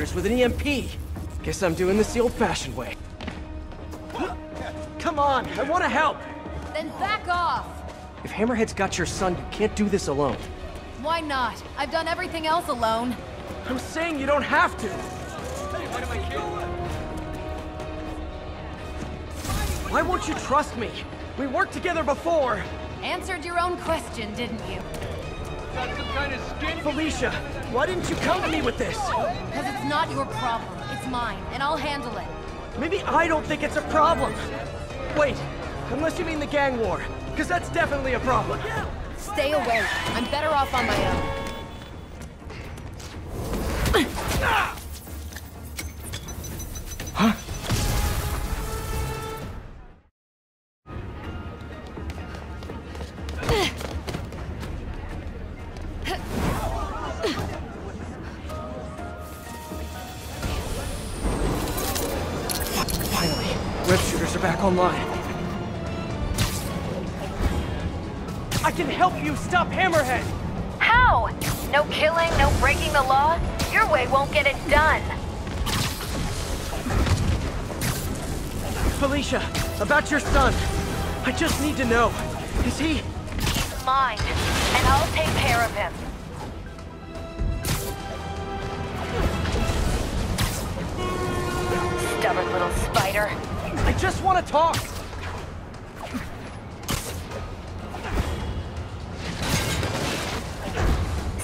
shooters with an EMP. Guess I'm doing this the old-fashioned way. Come on, I want to help! Then back off! If Hammerhead's got your son, you can't do this alone. Why not? I've done everything else alone. I'm saying you don't have to! Why won't you trust me? We worked together before! Answered your own question, didn't you? Felicia, why didn't you come to me with this? Because it's not your problem. It's mine, and I'll handle it. Maybe I don't think it's a problem. Wait, unless you mean the gang war, because that's definitely a problem. Stay away. I'm better off on my own. Finally, web shooters are back online. I can help you stop Hammerhead! How? No killing, no breaking the law? Your way won't get it done. Felicia, about your son. I just need to know. Is he... He's mine, I'll take care of him. Stubborn little spider. I just want to talk!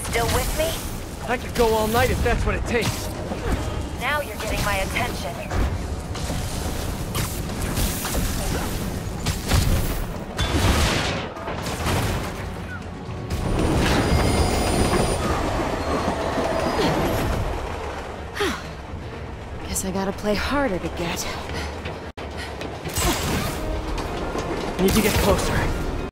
Still with me? I could go all night if that's what it takes. Now you're getting my attention. Guess I gotta play harder to get. Need to get closer.